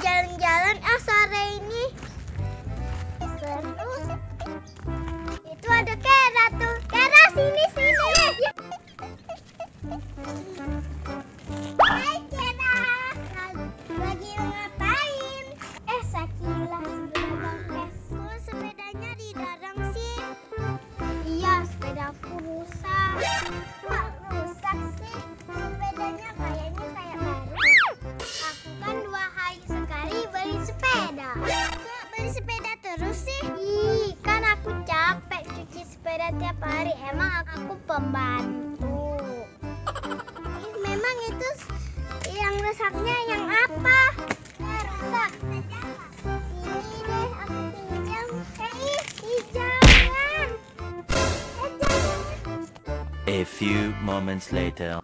jalan-jalan ah sore aku capek cuci sepeda tiap hari. Emang aku pembantu. Memang itu yang rusaknya yang apa? Rusak. Ini deh aku pinjam. Eh, jangan. A few moments later.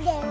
again.